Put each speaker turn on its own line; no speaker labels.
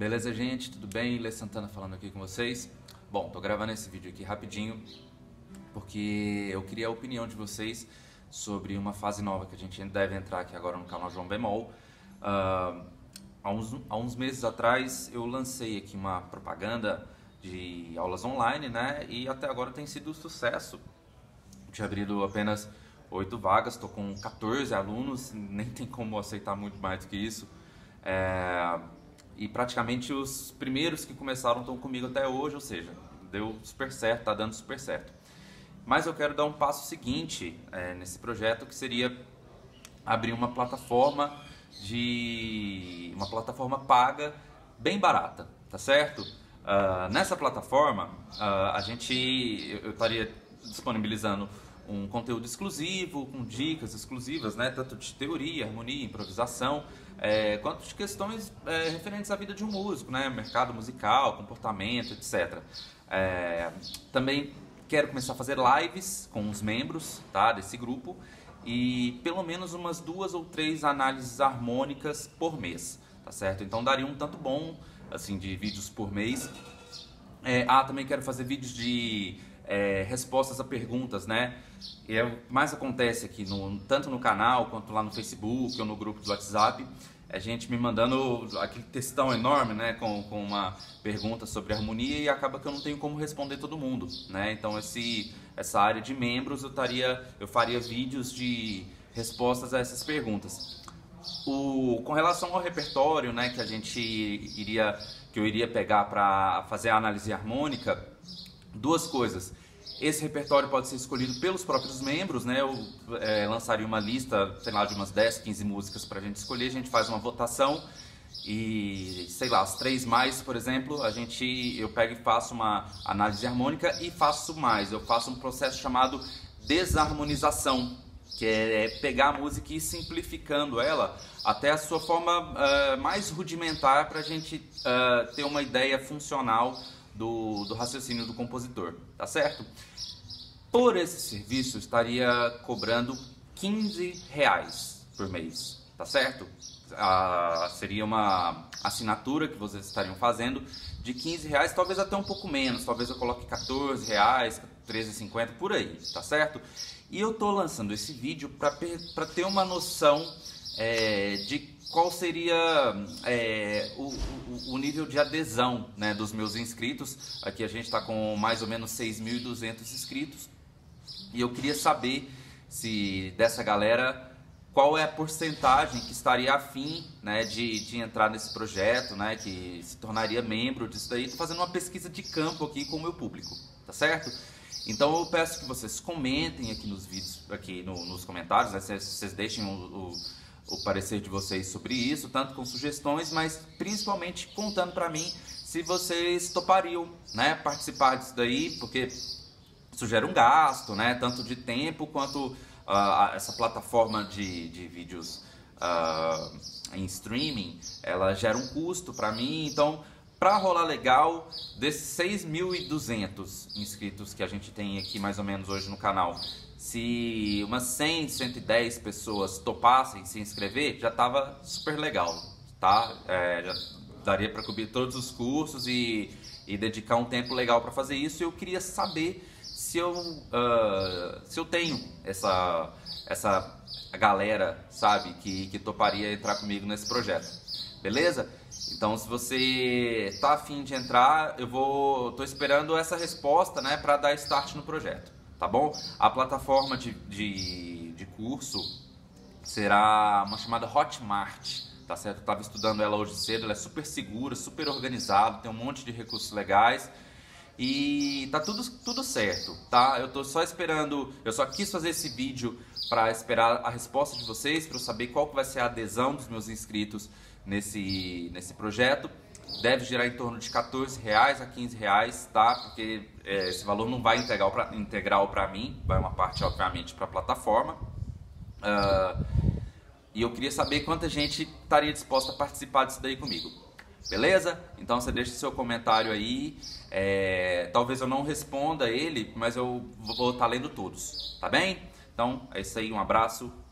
Beleza, gente? Tudo bem? Lê Santana falando aqui com vocês. Bom, tô gravando esse vídeo aqui rapidinho porque eu queria a opinião de vocês sobre uma fase nova que a gente deve entrar aqui agora no canal João Bemol. Uh, há, uns, há uns meses atrás eu lancei aqui uma propaganda de aulas online, né? E até agora tem sido um sucesso. tinha abrido apenas oito vagas, estou com 14 alunos, nem tem como aceitar muito mais do que isso. É, e praticamente os primeiros que começaram estão comigo até hoje, ou seja, deu super certo, está dando super certo. Mas eu quero dar um passo seguinte é, nesse projeto, que seria abrir uma plataforma de uma plataforma paga bem barata, tá certo? Uh, nessa plataforma, uh, a gente eu estaria disponibilizando um conteúdo exclusivo, com dicas exclusivas, né, tanto de teoria, harmonia, improvisação, é, quanto de questões é, referentes à vida de um músico, né, mercado musical, comportamento, etc. É, também quero começar a fazer lives com os membros tá, desse grupo e pelo menos umas duas ou três análises harmônicas por mês, tá certo? Então daria um tanto bom assim de vídeos por mês. É, ah, também quero fazer vídeos de é, respostas a perguntas, né? E é o que mais acontece aqui, no, tanto no canal quanto lá no Facebook ou no grupo do WhatsApp, é gente me mandando aquele textão enorme, né, com, com uma pergunta sobre harmonia e acaba que eu não tenho como responder todo mundo, né? Então esse essa área de membros eu taria, eu faria vídeos de respostas a essas perguntas. O, com relação ao repertório, né, que a gente iria que eu iria pegar para fazer a análise harmônica, duas coisas. Esse repertório pode ser escolhido pelos próprios membros, né? Eu é, lançaria uma lista, sei lá, de umas 10, 15 músicas para a gente escolher, a gente faz uma votação e, sei lá, as três mais, por exemplo, a gente, eu pego e faço uma análise harmônica e faço mais, eu faço um processo chamado desarmonização, que é pegar a música e ir simplificando ela até a sua forma uh, mais rudimentar para a gente uh, ter uma ideia funcional do, do raciocínio do compositor, tá certo? Por esse serviço estaria cobrando 15 reais por mês, tá certo? Ah, seria uma assinatura que vocês estariam fazendo de 15 reais, talvez até um pouco menos, talvez eu coloque 14 reais, 13,50 por aí, tá certo? E eu tô lançando esse vídeo para ter uma noção é, de qual seria é, o, o, o, nível de adesão né, dos meus inscritos. Aqui a gente está com mais ou menos 6.200 inscritos. E eu queria saber se dessa galera qual é a porcentagem que estaria afim né, de, de entrar nesse projeto, né, que se tornaria membro disso daí. Estou fazendo uma pesquisa de campo aqui com o meu público, tá certo? Então eu peço que vocês comentem aqui nos vídeos, aqui no, nos comentários, né, vocês, deixem o, o o parecer de vocês sobre isso, tanto com sugestões, mas principalmente contando para mim se vocês topariam, né, participar disso daí, porque isso gera um gasto, né, tanto de tempo quanto uh, essa plataforma de, de vídeos uh, em streaming, ela gera um custo para mim, então para rolar legal, desses 6.200 inscritos que a gente tem aqui mais ou menos hoje no canal, se umas 100, 110 pessoas topassem se inscrever, já estava super legal, tá? É, já daria para cobrir todos os cursos e, e dedicar um tempo legal para fazer isso. Eu queria saber se eu, uh, se eu tenho essa, essa galera, sabe, que, que toparia entrar comigo nesse projeto. Beleza? Então, se você tá afim de entrar, eu vou, tô esperando essa resposta, né, para dar start no projeto tá bom? A plataforma de, de, de curso será uma chamada Hotmart, tá certo? Eu estava estudando ela hoje cedo, ela é super segura, super organizada, tem um monte de recursos legais e tá tudo, tudo certo, tá? Eu tô só esperando, eu só quis fazer esse vídeo para esperar a resposta de vocês, para eu saber qual que vai ser a adesão dos meus inscritos nesse, nesse projeto deve girar em torno de 14 reais a 15 reais, tá? Porque é, esse valor não vai integral para integral mim, vai uma parte obviamente para a plataforma. Uh, e eu queria saber quanta gente estaria disposta a participar disso daí comigo. Beleza? Então você deixa seu comentário aí. É, talvez eu não responda ele, mas eu vou estar lendo todos, tá bem? Então é isso aí, um abraço